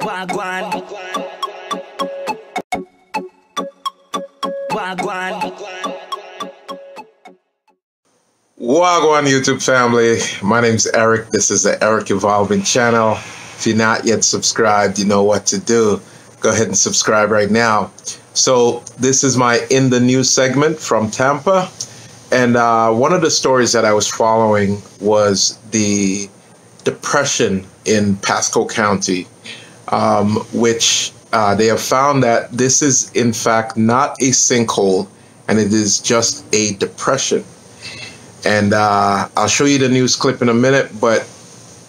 Wagwan. Wagwan. Wagwan YouTube family, my name is Eric. This is the Eric Evolving channel. If you're not yet subscribed, you know what to do. Go ahead and subscribe right now. So this is my in the news segment from Tampa, and uh, one of the stories that I was following was the depression in Pasco County, um, which uh, they have found that this is in fact not a sinkhole, and it is just a depression. And uh, I'll show you the news clip in a minute, but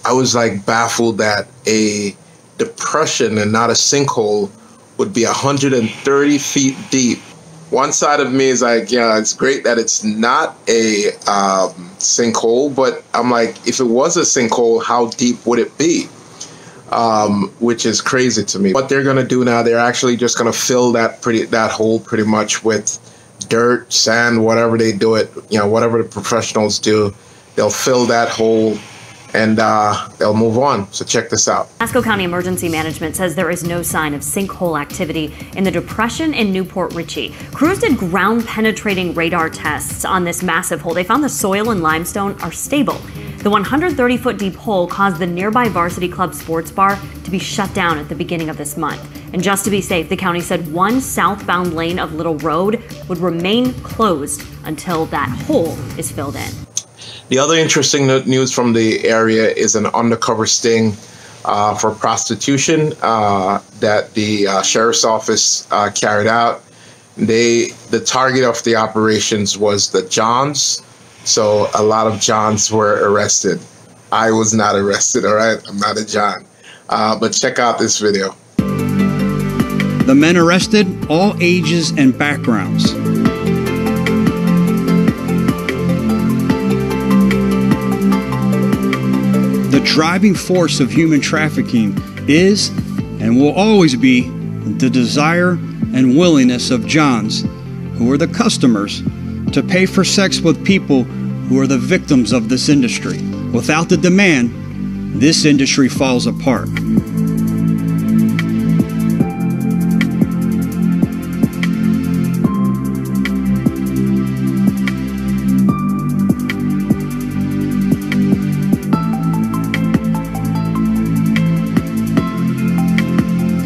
I was like baffled that a depression and not a sinkhole would be 130 feet deep. One side of me is like, yeah, it's great that it's not a um, sinkhole, but I'm like, if it was a sinkhole, how deep would it be? Um, which is crazy to me. What they're gonna do now, they're actually just gonna fill that pretty that hole pretty much with dirt, sand, whatever they do it. You know, whatever the professionals do, they'll fill that hole and uh, they'll move on. So check this out. Pasco County Emergency Management says there is no sign of sinkhole activity in the depression in New Port Richey. Crews did ground penetrating radar tests on this massive hole. They found the soil and limestone are stable. The 130 foot deep hole caused the nearby Varsity Club sports bar to be shut down at the beginning of this month. And just to be safe, the county said one southbound lane of Little Road would remain closed until that hole is filled in. The other interesting news from the area is an undercover sting uh, for prostitution uh, that the uh, sheriff's office uh, carried out. They the target of the operations was the Johns, so a lot of Johns were arrested. I was not arrested. All right, I'm not a John, uh, but check out this video. The men arrested, all ages and backgrounds. The driving force of human trafficking is and will always be the desire and willingness of Johns, who are the customers, to pay for sex with people who are the victims of this industry. Without the demand, this industry falls apart.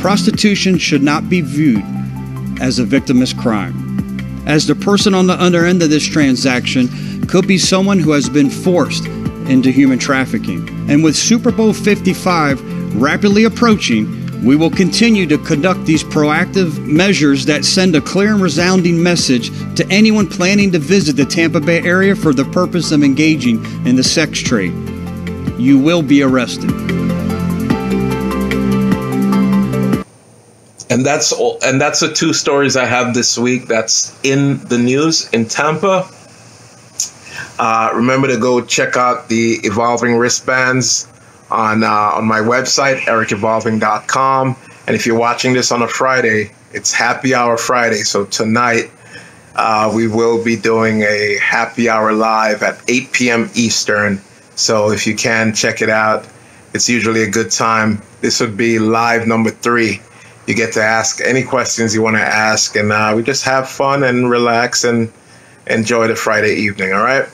Prostitution should not be viewed as a victimless crime, as the person on the other end of this transaction could be someone who has been forced into human trafficking. And with Super Bowl 55 rapidly approaching, we will continue to conduct these proactive measures that send a clear and resounding message to anyone planning to visit the Tampa Bay area for the purpose of engaging in the sex trade. You will be arrested. and that's all and that's the two stories i have this week that's in the news in tampa uh, remember to go check out the evolving wristbands on uh, on my website ericevolving.com and if you're watching this on a friday it's happy hour friday. So tonight uh, we will be doing a happy hour live at 8 p.m eastern. So if you can check it out. It's usually a good time. This would be live number three. You get to ask any questions you want to ask, and uh, we just have fun and relax and enjoy the Friday evening. All right.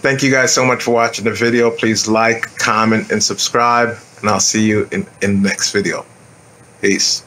Thank you guys so much for watching the video. Please like, comment, and subscribe, and I'll see you in, in the next video. Peace.